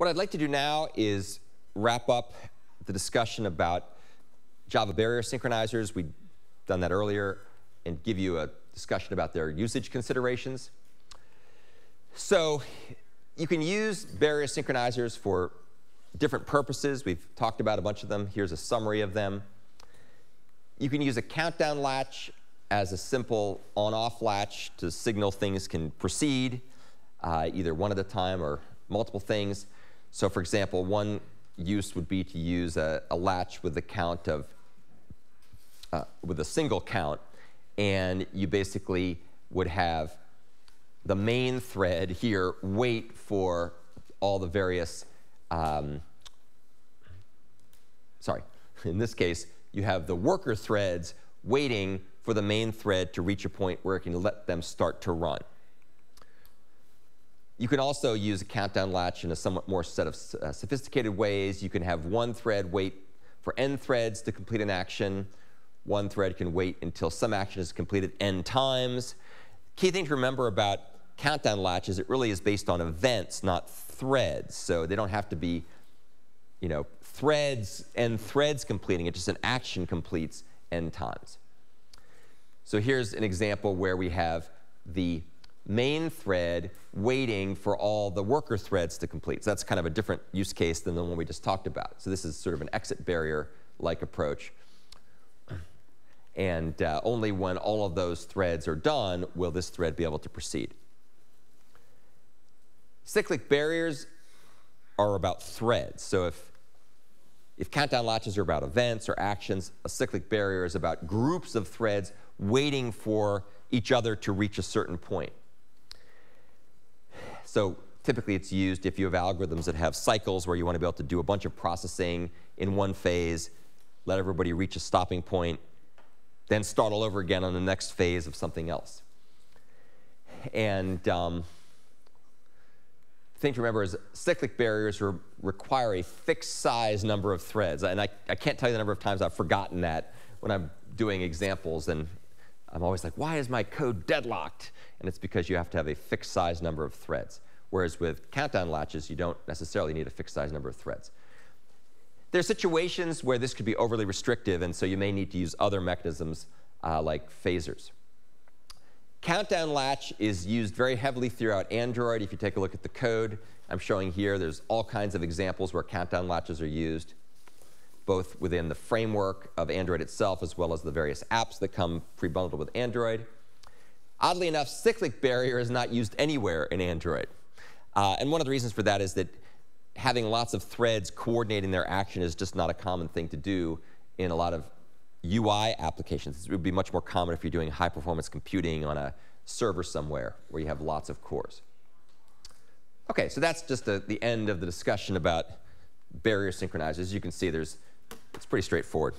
What I'd like to do now is wrap up the discussion about Java barrier synchronizers. We'd done that earlier and give you a discussion about their usage considerations. So you can use barrier synchronizers for different purposes. We've talked about a bunch of them. Here's a summary of them. You can use a countdown latch as a simple on-off latch to signal things can proceed, uh, either one at a time or multiple things. So for example, one use would be to use a, a latch with a count of, uh, with a single count, and you basically would have the main thread here wait for all the various, um, sorry, in this case, you have the worker threads waiting for the main thread to reach a point where it can let them start to run. You can also use a countdown latch in a somewhat more set of uh, sophisticated ways. You can have one thread wait for n threads to complete an action. One thread can wait until some action is completed n times. Key thing to remember about countdown latches, it really is based on events, not threads. So they don't have to be, you know, threads and threads completing it, just an action completes n times. So here's an example where we have the main thread waiting for all the worker threads to complete. So that's kind of a different use case than the one we just talked about. So this is sort of an exit barrier-like approach. And uh, only when all of those threads are done will this thread be able to proceed. Cyclic barriers are about threads. So if, if countdown latches are about events or actions, a cyclic barrier is about groups of threads waiting for each other to reach a certain point. So typically it's used if you have algorithms that have cycles where you want to be able to do a bunch of processing in one phase, let everybody reach a stopping point, then start all over again on the next phase of something else. And um, the thing to remember is cyclic barriers re require a fixed size number of threads. And I, I can't tell you the number of times I've forgotten that when I'm doing examples. And I'm always like, why is my code deadlocked? and it's because you have to have a fixed size number of threads. Whereas with countdown latches, you don't necessarily need a fixed size number of threads. There are situations where this could be overly restrictive, and so you may need to use other mechanisms uh, like phasers. Countdown latch is used very heavily throughout Android. If you take a look at the code I'm showing here, there's all kinds of examples where countdown latches are used, both within the framework of Android itself as well as the various apps that come pre-bundled with Android. Oddly enough, cyclic barrier is not used anywhere in Android. Uh, and one of the reasons for that is that having lots of threads coordinating their action is just not a common thing to do in a lot of UI applications. It would be much more common if you're doing high performance computing on a server somewhere where you have lots of cores. Okay, so that's just the, the end of the discussion about barrier synchronizers. As you can see, there's, it's pretty straightforward.